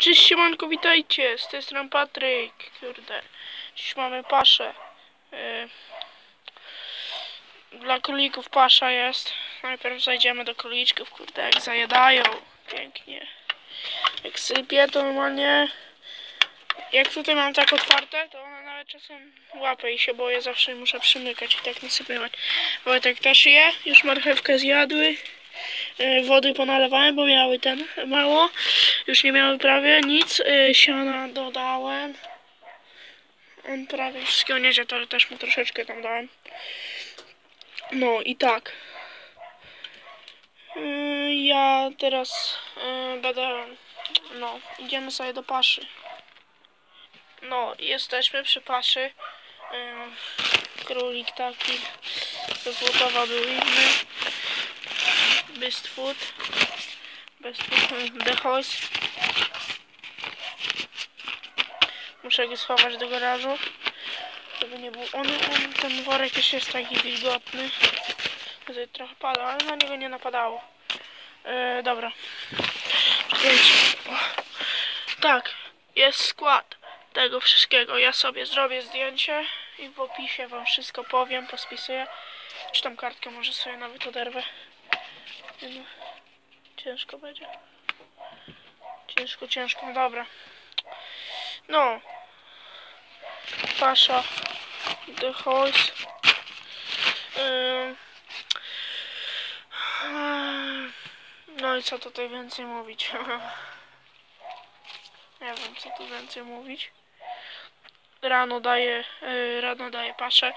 Cześć siemanko, witajcie, z tej strony Patryk, kurde, dziś mamy paszę, yy, dla królików pasza jest, najpierw zajdziemy do króliczków, kurde, jak zajadają, pięknie, jak sypie to normalnie, jak tutaj mam tak otwarte, to one nawet czasem łapę i się boję, zawsze muszę przymykać i tak nasypywać, Wojtek też je, już marchewkę zjadły, yy, wody ponalewałem, bo miały ten mało, już nie miały prawie nic. Yy, siana dodałem. On prawie wszystkiego nie zjadł, ale też mu troszeczkę tam dałem. No i tak. Yy, ja teraz yy, będę. No, idziemy sobie do paszy. No, jesteśmy przy paszy. Królik taki. Złotowa był inny. Bystwood. Hoist. Muszę go schować do garażu, żeby nie był. On, ten worek już jest taki wilgotny. Tutaj trochę pada, ale na niego nie napadało. E, dobra. Tak, jest skład tego wszystkiego. Ja sobie zrobię zdjęcie i w opisie wam wszystko powiem, pospisuję. Czy tam kartkę może sobie nawet oderwę. No, ciężko będzie. Ciężko, ciężko, dobra. No. Pasza. The Horse. No i co tutaj więcej mówić? Nie wiem co tu więcej mówić. Rano daję, yy, rano daję paszę,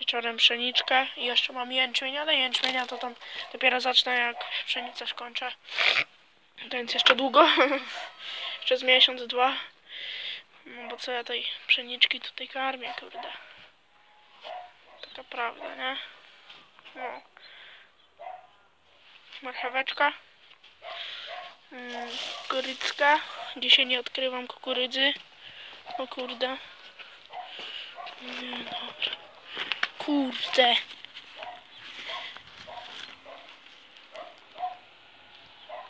wieczorem pszeniczkę i jeszcze mam jęczmień, ale jęczmienia to tam dopiero zacznę jak pszenicę skończę. Więc jeszcze długo. jeszcze z miesiąc, dwa. No bo co ja tej pszeniczki tutaj karmię, kurde. Taka prawda, nie? No. Marcheweczka. Mm, kukurydzka. Dzisiaj nie odkrywam kukurydzy. O kurde. Nie, dobra. Kurde.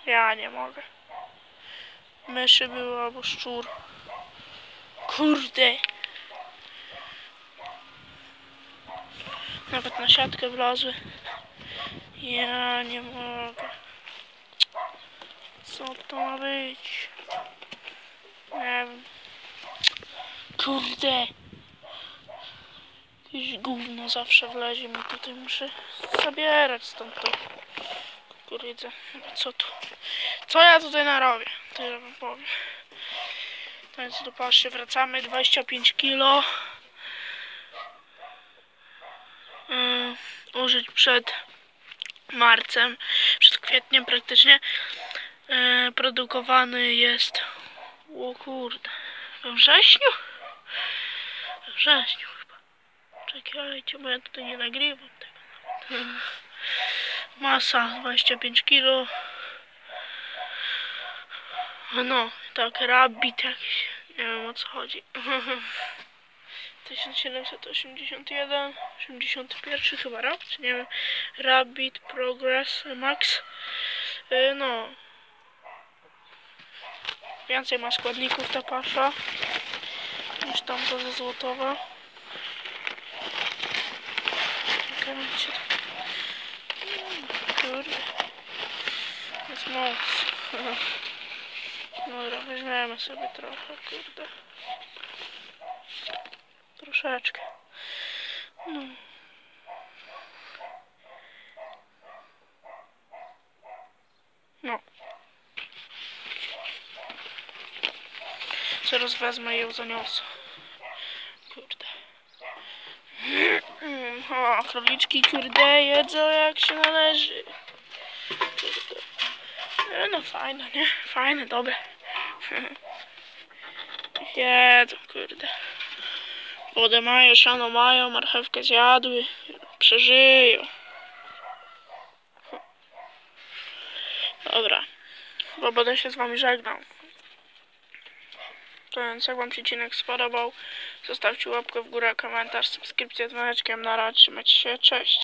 Ja nie mogę. Myszy były albo szczur. Kurde. Nawet na siatkę wlazły. Ja nie mogę. Co to ma być? Nie wiem. Kurde. Jakieś gówno zawsze wlezie mi tutaj. Muszę zabierać stąd tą kukurydzę. Co tu? Co ja tutaj narobię? Tyle wam powiem. Więc do paszy wracamy 25 kilo. Yy, użyć przed marcem, przed kwietniem praktycznie. Yy, produkowany jest o kurde we wrześniu? We wrześniu. Czekajcie, bo ja tutaj nie nagrywam tego. Yy, masa 25 kilo. No, tak, rabbit jakiś. Nie wiem o co chodzi. 1781, 81 chyba rok, czy nie wiem. Rabbit Progress Max. Yy, no. Więcej ma składników ta pasza niż tamta ze Złotowa. Czekajcie. Kurde. Jest moc. Dobra, weźmiemy sobie trochę, kurde. Troszeczkę. No. No. Zaraz wezmę ją zaniosę. Kurde. O, króliczki, kurde, jedzą jak się należy. E, No fajne, nie? Fajne, dobre. Jedzą, kurde. Wodę mają, siano mają, marchewkę zjadły. Przeżyją. Dobra. Bo będę się z wami żegnał. Więc jak wam się odcinek spodobał, zostawcie łapkę w górę, komentarz, subskrypcję z dzwoneczkiem. Na razie, trzymajcie się, cześć.